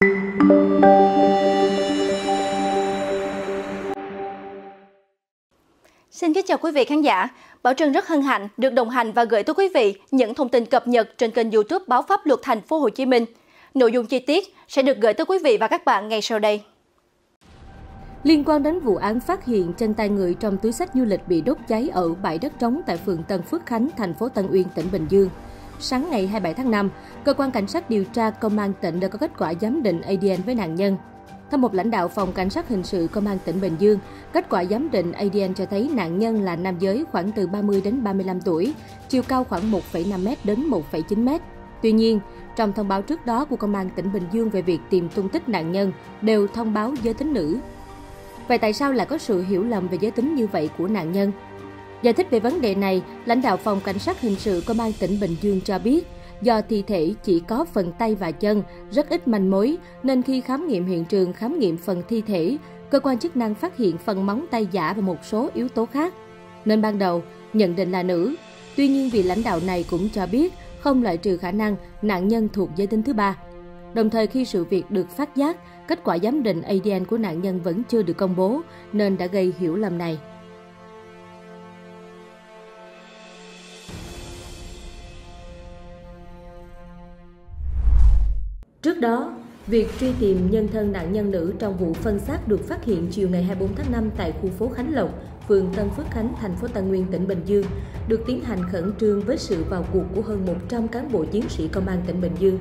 Xin kính chào quý vị khán giả. Bảo Trân rất hân hạnh được đồng hành và gửi tới quý vị những thông tin cập nhật trên kênh YouTube Báo Pháp Luật Thành phố Hồ Chí Minh. Nội dung chi tiết sẽ được gửi tới quý vị và các bạn ngay sau đây. Liên quan đến vụ án phát hiện chân tay người trong túi sách du lịch bị đốt cháy ở bãi đất trống tại phường Tân Phước Khánh, thành phố Tân Uyên, tỉnh Bình Dương. Sáng ngày 27 tháng 5, cơ quan cảnh sát điều tra công an tỉnh đã có kết quả giám định ADN với nạn nhân. Theo một lãnh đạo phòng cảnh sát hình sự công an tỉnh Bình Dương, kết quả giám định ADN cho thấy nạn nhân là nam giới khoảng từ 30 đến 35 tuổi, chiều cao khoảng 1,5m đến 1,9m. Tuy nhiên, trong thông báo trước đó của công an tỉnh Bình Dương về việc tìm tung tích nạn nhân đều thông báo giới tính nữ. Vậy tại sao lại có sự hiểu lầm về giới tính như vậy của nạn nhân? Giải thích về vấn đề này, lãnh đạo phòng cảnh sát hình sự công an tỉnh Bình Dương cho biết, do thi thể chỉ có phần tay và chân, rất ít manh mối, nên khi khám nghiệm hiện trường khám nghiệm phần thi thể, cơ quan chức năng phát hiện phần móng tay giả và một số yếu tố khác. Nên ban đầu, nhận định là nữ. Tuy nhiên vị lãnh đạo này cũng cho biết không loại trừ khả năng nạn nhân thuộc giới tính thứ ba. Đồng thời khi sự việc được phát giác, kết quả giám định ADN của nạn nhân vẫn chưa được công bố nên đã gây hiểu lầm này. Đó, việc truy tìm nhân thân nạn nhân nữ trong vụ phân xác được phát hiện chiều ngày 24 tháng 5 tại khu phố Khánh Lộc, phường Tân Phước Khánh, thành phố Tân Nguyên, tỉnh Bình Dương, được tiến hành khẩn trương với sự vào cuộc của hơn 100 cán bộ chiến sĩ công an tỉnh Bình Dương.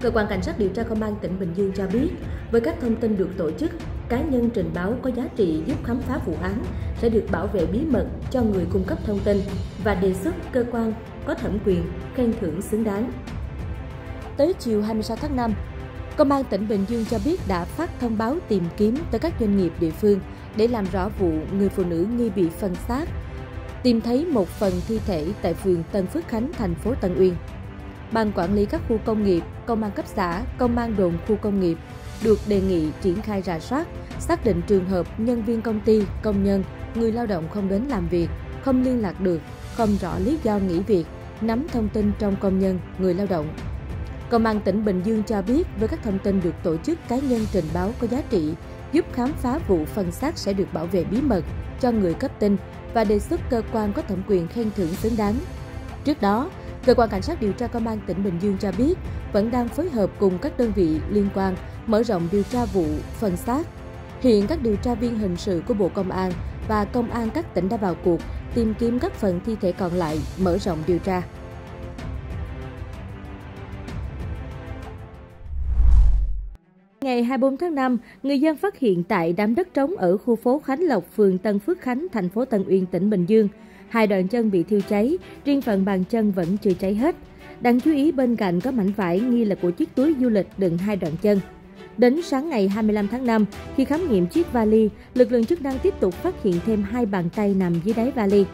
Cơ quan Cảnh sát điều tra Công an tỉnh Bình Dương cho biết, với các thông tin được tổ chức, cá nhân trình báo có giá trị giúp khám phá vụ án sẽ được bảo vệ bí mật cho người cung cấp thông tin và đề xuất cơ quan có thẩm quyền khen thưởng xứng đáng. Tới chiều 26 tháng 5, Công an tỉnh Bình Dương cho biết đã phát thông báo tìm kiếm tới các doanh nghiệp địa phương để làm rõ vụ người phụ nữ nghi bị phân xác, tìm thấy một phần thi thể tại phường Tân Phước Khánh, thành phố Tân Uyên. Ban quản lý các khu công nghiệp, công an cấp xã, công an đồn khu công nghiệp được đề nghị triển khai rà soát, xác định trường hợp nhân viên công ty, công nhân, người lao động không đến làm việc, không liên lạc được, không rõ lý do nghỉ việc, nắm thông tin trong công nhân, người lao động. Công an tỉnh Bình Dương cho biết với các thông tin được tổ chức cá nhân trình báo có giá trị, giúp khám phá vụ phân xác sẽ được bảo vệ bí mật cho người cấp tin và đề xuất cơ quan có thẩm quyền khen thưởng xứng đáng. Trước đó, Cơ quan Cảnh sát điều tra Công an tỉnh Bình Dương cho biết vẫn đang phối hợp cùng các đơn vị liên quan mở rộng điều tra vụ phân xác. Hiện các điều tra viên hình sự của Bộ Công an và Công an các tỉnh đã vào cuộc tìm kiếm các phần thi thể còn lại mở rộng điều tra. Ngày 24 tháng 5, người dân phát hiện tại đám đất trống ở khu phố Khánh Lộc, phường Tân Phước Khánh, thành phố Tân Uyên, tỉnh Bình Dương. Hai đoạn chân bị thiêu cháy, riêng phần bàn chân vẫn chưa cháy hết. Đáng chú ý bên cạnh có mảnh vải nghi là của chiếc túi du lịch đựng hai đoạn chân. Đến sáng ngày 25 tháng 5, khi khám nghiệm chiếc vali, lực lượng chức năng tiếp tục phát hiện thêm hai bàn tay nằm dưới đáy vali.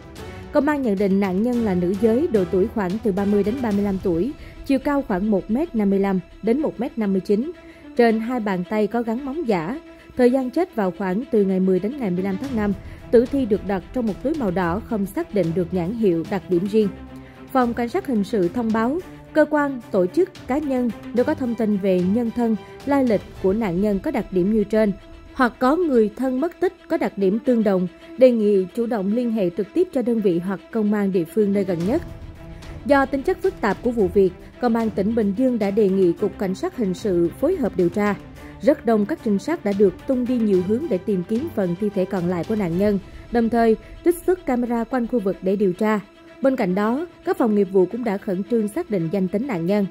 Công an nhận định nạn nhân là nữ giới, độ tuổi khoảng từ 30 đến 35 tuổi, chiều cao khoảng 1m55 đến 1m59. Trên hai bàn tay có gắn móng giả. Thời gian chết vào khoảng từ ngày 10 đến ngày 15 tháng 5. Tử thi được đặt trong một túi màu đỏ không xác định được nhãn hiệu đặc điểm riêng. Phòng Cảnh sát Hình sự thông báo, cơ quan, tổ chức, cá nhân nếu có thông tin về nhân thân, lai lịch của nạn nhân có đặc điểm như trên, hoặc có người thân mất tích có đặc điểm tương đồng, đề nghị chủ động liên hệ trực tiếp cho đơn vị hoặc công an địa phương nơi gần nhất. Do tính chất phức tạp của vụ việc, Công an tỉnh Bình Dương đã đề nghị Cục Cảnh sát Hình sự phối hợp điều tra. Rất đông các trinh sát đã được tung đi nhiều hướng để tìm kiếm phần thi thể còn lại của nạn nhân, đồng thời trích xuất camera quanh khu vực để điều tra. Bên cạnh đó, các phòng nghiệp vụ cũng đã khẩn trương xác định danh tính nạn nhân.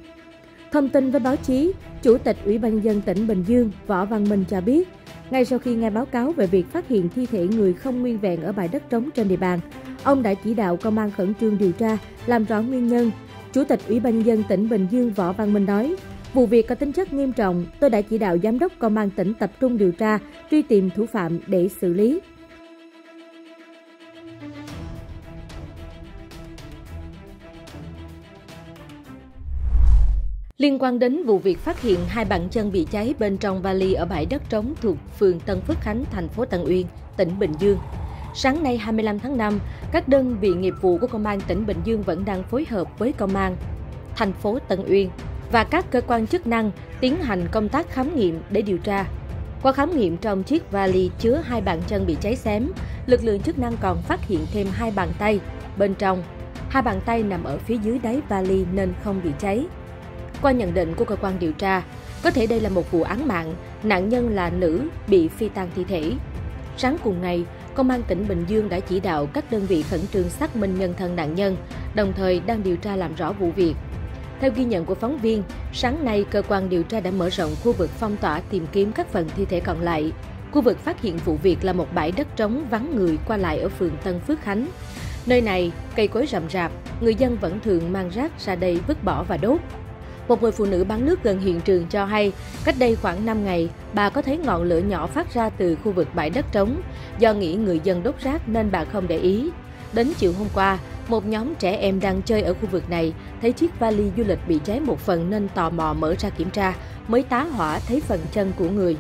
Thông tin với báo chí, Chủ tịch Ủy ban nhân dân tỉnh Bình Dương Võ Văn Minh cho biết, ngay sau khi nghe báo cáo về việc phát hiện thi thể người không nguyên vẹn ở bãi đất trống trên địa bàn, ông đã chỉ đạo công an khẩn trương điều tra, làm rõ nguyên nhân. Chủ tịch Ủy ban nhân dân tỉnh Bình Dương Võ Văn Minh nói, Vụ việc có tính chất nghiêm trọng, tôi đã chỉ đạo giám đốc công an tỉnh tập trung điều tra, truy tìm thủ phạm để xử lý. Liên quan đến vụ việc phát hiện hai bàn chân bị cháy bên trong vali ở bãi đất trống thuộc phường Tân Phước Khánh, thành phố Tân Uyên, tỉnh Bình Dương. Sáng nay 25 tháng 5, các đơn vị nghiệp vụ của Công an tỉnh Bình Dương vẫn đang phối hợp với Công an thành phố Tân Uyên và các cơ quan chức năng tiến hành công tác khám nghiệm để điều tra. Qua khám nghiệm trong chiếc vali chứa hai bàn chân bị cháy xém, lực lượng chức năng còn phát hiện thêm hai bàn tay bên trong. Hai bàn tay nằm ở phía dưới đáy vali nên không bị cháy. Qua nhận định của cơ quan điều tra, có thể đây là một vụ án mạng, nạn nhân là nữ bị phi tang thi thể. Sáng cùng ngày, Công an tỉnh Bình Dương đã chỉ đạo các đơn vị khẩn trương xác minh nhân thân nạn nhân, đồng thời đang điều tra làm rõ vụ việc. Theo ghi nhận của phóng viên, sáng nay cơ quan điều tra đã mở rộng khu vực phong tỏa tìm kiếm các phần thi thể còn lại. Khu vực phát hiện vụ việc là một bãi đất trống vắng người qua lại ở phường Tân Phước Khánh. Nơi này, cây cối rậm rạp, người dân vẫn thường mang rác ra đây vứt bỏ và đốt. Một người phụ nữ bán nước gần hiện trường cho hay, cách đây khoảng 5 ngày, bà có thấy ngọn lửa nhỏ phát ra từ khu vực bãi đất trống. Do nghĩ người dân đốt rác nên bà không để ý. Đến chiều hôm qua, một nhóm trẻ em đang chơi ở khu vực này thấy chiếc vali du lịch bị cháy một phần nên tò mò mở ra kiểm tra, mới tá hỏa thấy phần chân của người.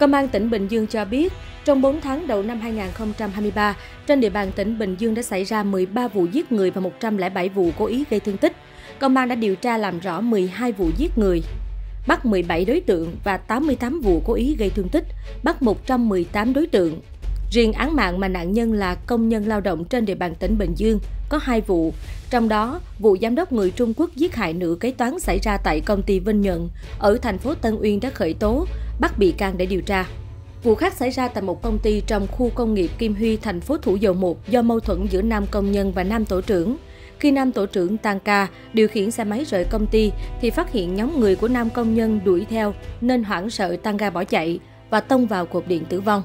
Công an tỉnh Bình Dương cho biết, trong 4 tháng đầu năm 2023, trên địa bàn tỉnh Bình Dương đã xảy ra 13 vụ giết người và 107 vụ cố ý gây thương tích. Công an đã điều tra làm rõ 12 vụ giết người, bắt 17 đối tượng và 88 vụ cố ý gây thương tích, bắt 118 đối tượng. Riêng án mạng mà nạn nhân là công nhân lao động trên địa bàn tỉnh Bình Dương có hai vụ, trong đó vụ giám đốc người Trung Quốc giết hại nữ kế toán xảy ra tại công ty Vinh Nhuận ở thành phố Tân Uyên đã khởi tố, bắt bị can để điều tra. Vụ khác xảy ra tại một công ty trong khu công nghiệp Kim Huy, thành phố Thủ Dầu Một do mâu thuẫn giữa nam công nhân và nam tổ trưởng. Khi nam tổ trưởng tan ca, điều khiển xe máy rời công ty thì phát hiện nhóm người của nam công nhân đuổi theo nên hoảng sợ tăng ga bỏ chạy và tông vào cột điện tử vong.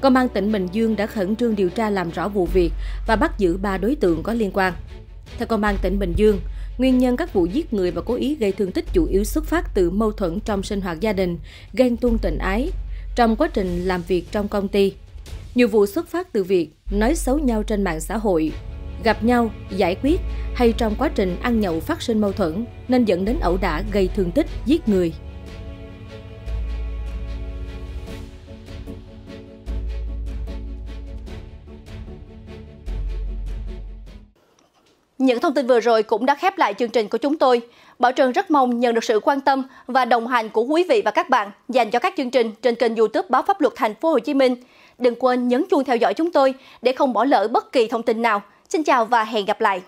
Công an tỉnh Bình Dương đã khẩn trương điều tra làm rõ vụ việc và bắt giữ ba đối tượng có liên quan. Theo Công an tỉnh Bình Dương, nguyên nhân các vụ giết người và cố ý gây thương tích chủ yếu xuất phát từ mâu thuẫn trong sinh hoạt gia đình, ghen tuông tình ái, trong quá trình làm việc trong công ty. Nhiều vụ xuất phát từ việc nói xấu nhau trên mạng xã hội, gặp nhau, giải quyết hay trong quá trình ăn nhậu phát sinh mâu thuẫn nên dẫn đến ẩu đả gây thương tích, giết người. Những thông tin vừa rồi cũng đã khép lại chương trình của chúng tôi. Bảo Trân rất mong nhận được sự quan tâm và đồng hành của quý vị và các bạn dành cho các chương trình trên kênh YouTube Báo Pháp Luật Thành phố Hồ Chí Minh. Đừng quên nhấn chuông theo dõi chúng tôi để không bỏ lỡ bất kỳ thông tin nào. Xin chào và hẹn gặp lại.